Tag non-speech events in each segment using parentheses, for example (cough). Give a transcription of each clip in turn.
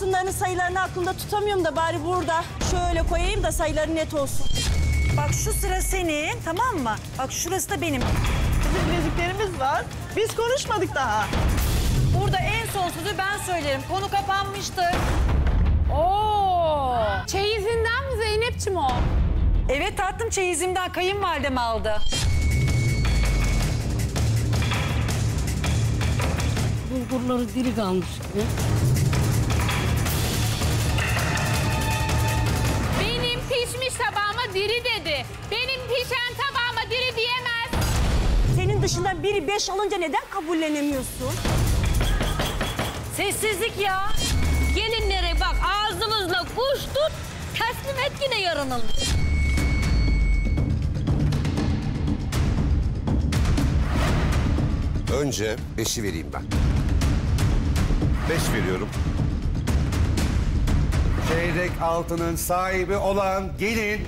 altınların sayılarını aklımda tutamıyorum da bari burada şöyle koyayım da sayıları net olsun. Bak şu sıra senin tamam mı? Bak şurası da benim. Bizim bileziklerimiz var. Biz konuşmadık daha. Burada en son sözü ben söylerim. Konu kapanmıştır. Oo. Çeyizinden mi Zeynep'ciğim o? Evet tatlım çeyizimden kayınvalidem aldı. Bulgurları diri kalmış gibi. Diri dedi. Benim pişen tabağıma diri diyemez. Senin dışından biri beş alınca neden kabullenemiyorsun? Sessizlik ya. Gelinlere bak ağzımızla kuş tut. Teslim et yine yarının. Önce beşi vereyim ben. Beş veriyorum. Çeyrek altının sahibi olan gelin...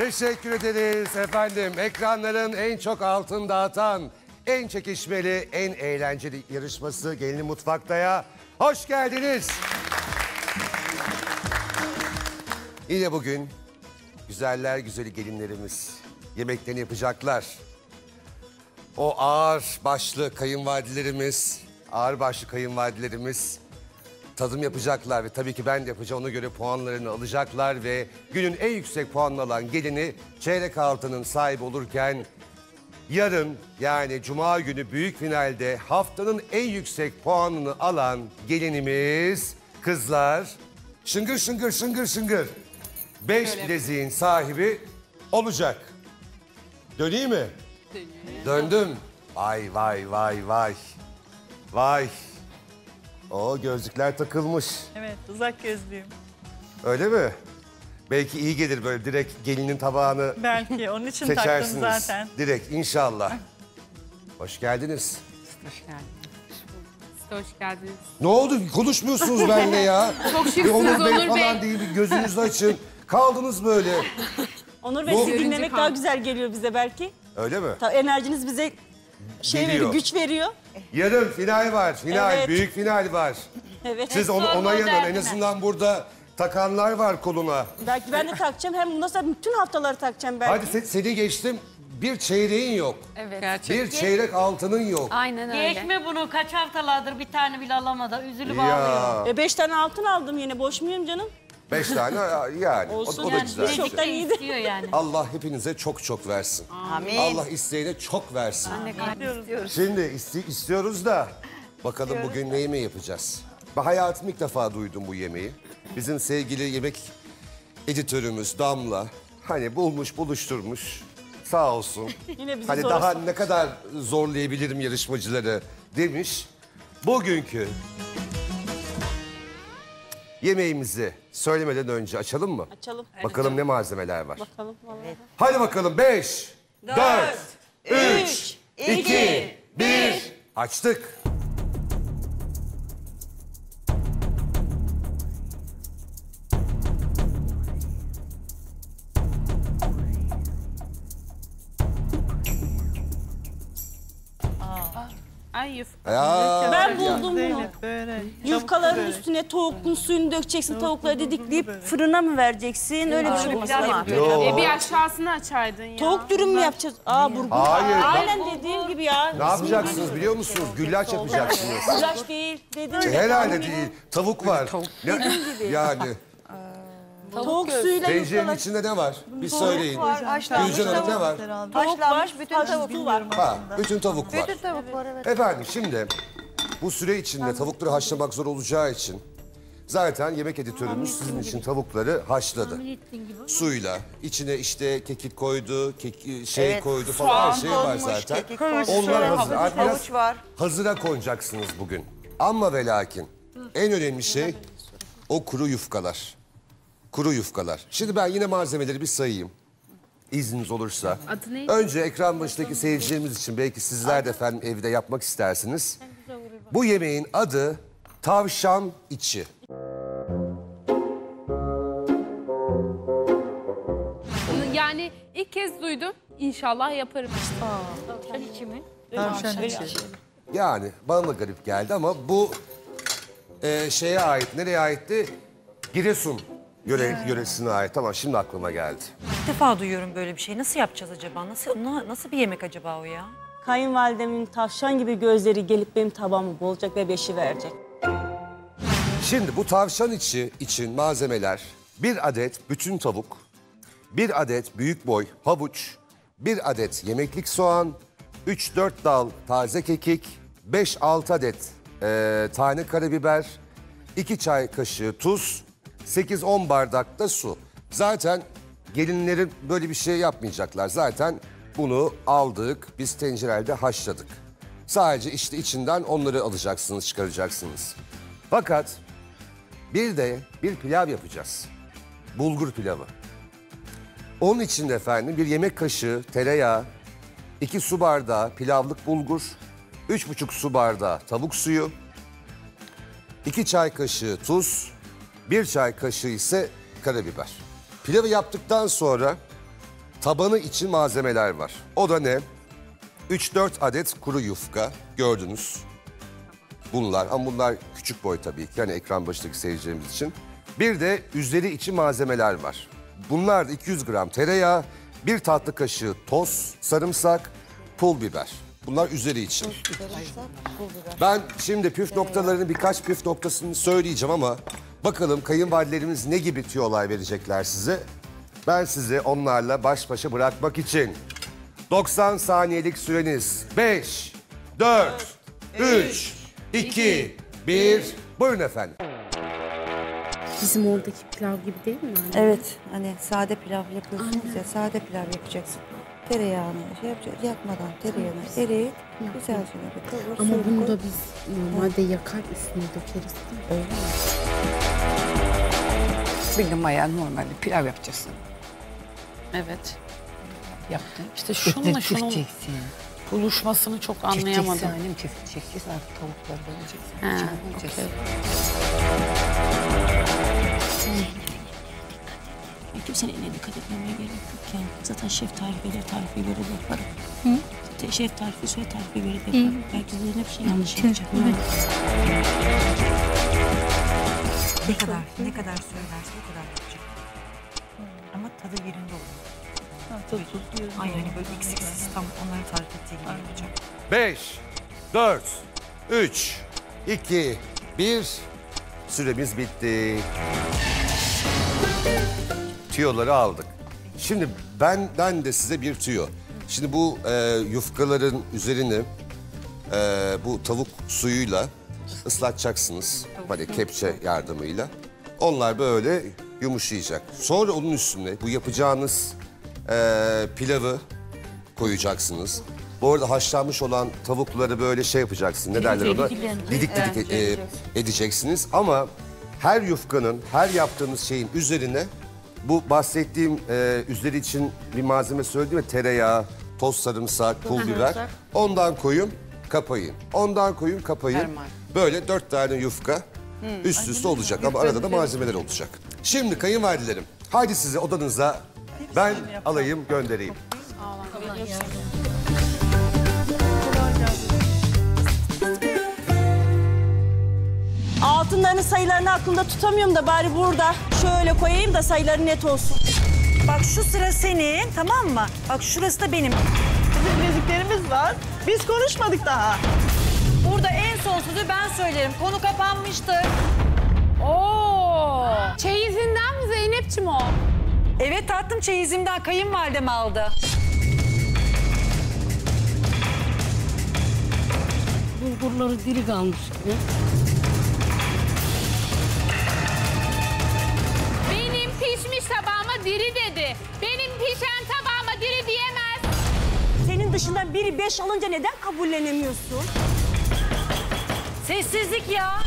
Teşekkür ederiz efendim. Ekranların en çok altın dağıtan, en çekişmeli, en eğlenceli yarışması Gelin Mutfakta'ya hoş geldiniz. Yine bugün güzeller güzeli gelinlerimiz yemeklerini yapacaklar. O ağır başlı kayınvalidelerimiz, ağır başlı kayınvalidelerimiz tadım yapacaklar ve tabii ki ben de yapacağım. Ona göre puanlarını alacaklar ve günün en yüksek puanını alan gelini çeyrek altının sahibi olurken yarın yani cuma günü büyük finalde haftanın en yüksek puanını alan gelinimiz kızlar şıngır şıngır şıngır şıngır beş bileziğin sahibi olacak. Döneyim mi? Döndüm. Vay vay vay vay. Vay. O gözlükler takılmış. Evet uzak gözlüyüm. Öyle mi? Belki iyi gelir böyle direkt gelinin tabağını Belki onun için taktım seçersiniz. zaten. Direkt inşallah. Hoş geldiniz. Hoş geldiniz. Hoş geldiniz. Ne oldu? Konuşmuyorsunuz benimle ya. (laughs) Çok şıksınız Onur Bey Onur falan Bey. değil. Bir gözünüzü açın. Kaldınız böyle. Onur Bey Bu- sizi dinlemek kal- daha güzel geliyor bize belki. Öyle mi? Ta- enerjiniz bize şey Geliyor. veriyor, güç veriyor. Yarın final var. Final. Evet. Büyük final var. (laughs) Evet. Siz onu, ona yanın. En azından burada takanlar var koluna. Belki ben de takacağım. Hem bundan sonra bütün haftaları takacağım belki. Hadi se- seni geçtim. Bir çeyreğin yok. Evet. Bir çeyrek altının yok. Aynen öyle. Geçme bunu kaç haftalardır bir tane bile alamadı. Üzülüp ağlıyor. Ya. E beş tane altın aldım yine. Boş muyum canım? Beş tane yani. O- Olsun o, da yani. güzel. bir şey. İstiyor yani. (laughs) Allah hepinize çok çok versin. Amin. Allah isteyene çok versin. Şimdi iste- istiyoruz da bakalım bugün ne yemeği yapacağız. Ben hayatım ilk defa duydum bu yemeği. Bizim sevgili yemek editörümüz Damla hani bulmuş buluşturmuş sağ olsun. (laughs) Yine bizi hani daha ne kadar zorlayabilirim yarışmacıları demiş. Bugünkü yemeğimizi söylemeden önce açalım mı? Açalım. Bakalım ne malzemeler var. Bakalım vallahi. Hadi bakalım 5, 4, 3, 2, 1. Açtık. Ay yuf. Ya, Ben buldum bunu. Böyle. Yufkaların üstüne tavukun suyunu dökeceksin. Tavukları didikleyip fırına mı vereceksin? Öyle bir şey olması lazım. Yo. E bir aşağısını açaydın ya. Tavuk dürüm mü yapacağız? Aa burgu. Hayır, Aynen dediğim gibi ya. ne yapacaksınız biliyor musunuz? Güllaç yapacaksınız. Güllaç değil. Dedim. Herhalde değil. Tavuk var. Ne? Yani. Tavuk suyuyla Tencerenin yufkalar. içinde ne var? Bir söyleyin. var, haşlanmış Gülcan Hanım ne var? Tavuk Haşlanmış var, bütün haşlı tavuk. var. Ha, bütün tavuk var. Bütün tavuk var evet. Efendim şimdi bu süre içinde tavukları haşlamak zor olacağı için Zaten yemek editörümüz sizin için tavukları haşladı. Suyla içine işte kekik koydu, kek, şey Evet, koydu falan her şey var konmuş, zaten. kekik konmuş, Onlar hazır. havuç, Artık biraz havuç var. hazıra konacaksınız bugün. Ama ve lakin en önemli şey o kuru yufkalar. Kuru yufkalar. Şimdi ben yine malzemeleri bir sayayım. İzniniz olursa. Adı neydi? Önce ekran başındaki seyircilerimiz için belki sizler de efendim evde yapmak istersiniz. Bu yemeğin adı tavşan içi. Yani ilk kez duydum. İnşallah yaparım. Tavşan içi mi? Tavşan içi. Yani bana da garip geldi ama bu e, şeye ait, nereye aitti? Giresun yöre, yöresine ait. Tamam şimdi aklıma geldi. İlk defa duyuyorum böyle bir şey. Nasıl yapacağız acaba? Nasıl na- nasıl bir yemek acaba o ya? Kayınvalidemin tavşan gibi gözleri gelip benim tabağımı bulacak ve beşi verecek. Şimdi bu tavşan içi için malzemeler bir adet bütün tavuk, bir adet büyük boy havuç, bir adet yemeklik soğan, 3-4 dal taze kekik, 5-6 adet e, tane karabiber, 2 çay kaşığı tuz, 8-10 bardak da su. Zaten gelinlerin böyle bir şey yapmayacaklar. Zaten bunu aldık, biz tencerede haşladık. Sadece işte içinden onları alacaksınız, çıkaracaksınız. Fakat bir de bir pilav yapacağız. Bulgur pilavı. Onun için de efendim bir yemek kaşığı tereyağı, iki su bardağı pilavlık bulgur, üç buçuk su bardağı tavuk suyu, iki çay kaşığı tuz, bir çay kaşığı ise karabiber. Pilavı yaptıktan sonra tabanı için malzemeler var. O da ne? 3-4 adet kuru yufka gördünüz. Bunlar ama bunlar küçük boy tabii ki yani ekran başındaki seyircilerimiz için. Bir de üzeri içi malzemeler var. Bunlar da 200 gram tereyağı, bir tatlı kaşığı toz, sarımsak, pul biber. Bunlar üzeri için. Ben şimdi püf noktalarını birkaç püf noktasını söyleyeceğim ama bakalım kayınvalidelerimiz ne gibi tüyolar verecekler size. Ben sizi onlarla baş başa bırakmak için 90 saniyelik süreniz 5, 4, 3, 2, 1. Buyurun efendim. Bizim oradaki pilav gibi değil mi? anne? Evet hani sade pilav yapıyorsunuz ya sade pilav yapacaksın. Tereyağını şey yapacaksın yakmadan tereyağını eriyip güzelce böyle kavur. Ama bunu da biz normalde yakar üstüne dökeriz değil mi? Bildim ayağı normal bir pilav yapacaksın. Evet. Yaptın. İşte şununla şunun çekeceksin. buluşmasını çok Çekeceksin anlayamadım. annem çek- çekeceksin artık tavukları böleceksin. Ha, içine Zaten şef tarifiyle tarife göre de yaparım. Te- Şef tarifi, söyle tarife göre de yaparım. Belki de hep şey yanlış yapacak. Ne kadar ne kadar söylerse o kadar yapacak. Ama tadı yerinde olur. Aynen hani böyle eksiksiz tam onların tarif ettiği gibi yapacak. 5, 4, 3, 2, 1. Süremiz bitti. Tüyoları aldık. Şimdi benden de size bir tüyo. Şimdi bu e, yufkaların üzerini e, bu tavuk suyuyla ıslatacaksınız. Hani kepçe yardımıyla. Onlar böyle yumuşayacak. Sonra onun üstüne bu yapacağınız e, pilavı koyacaksınız. Bu arada haşlanmış olan tavukları böyle şey yapacaksın. Ne derler ona? Didik didik e, edeceksiniz. Ama her yufkanın, her yaptığınız şeyin üzerine bu bahsettiğim e, üzeri için bir malzeme söyledim ya tereyağı, toz sarımsak, pul biber. Ondan koyun, kapayın. Ondan koyun, kapayın. Böyle dört tane yufka üst üste olacak ama arada da malzemeler olacak. Şimdi kayınvalidelerim, haydi sizi odanıza ben alayım göndereyim. Altınların sayılarını aklımda tutamıyorum da bari burada şöyle koyayım da sayıları net olsun. Bak şu sıra senin tamam mı? Bak şurası da benim. Bizim bileziklerimiz var. Biz konuşmadık daha. Burada en son sözü ben söylerim. Konu kapanmıştır. Oo! Çeyizinden mi Zeynep'ciğim o? Evet tatlım çeyizimden kayınvalidem aldı. Bulgurları diri kalmış gibi. Diri dedi. Benim pişen tabağıma diri diyemez. Senin dışından biri beş alınca neden kabullenemiyorsun? Sessizlik ya.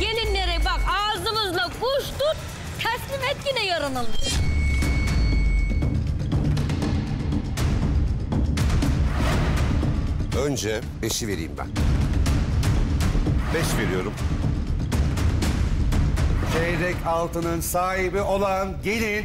Gelinlere bak ağzımızla kuş tut. Teslim et yine yarın alır. Önce beşi vereyim ben. Beş veriyorum. Çeyrek altının sahibi olan gelin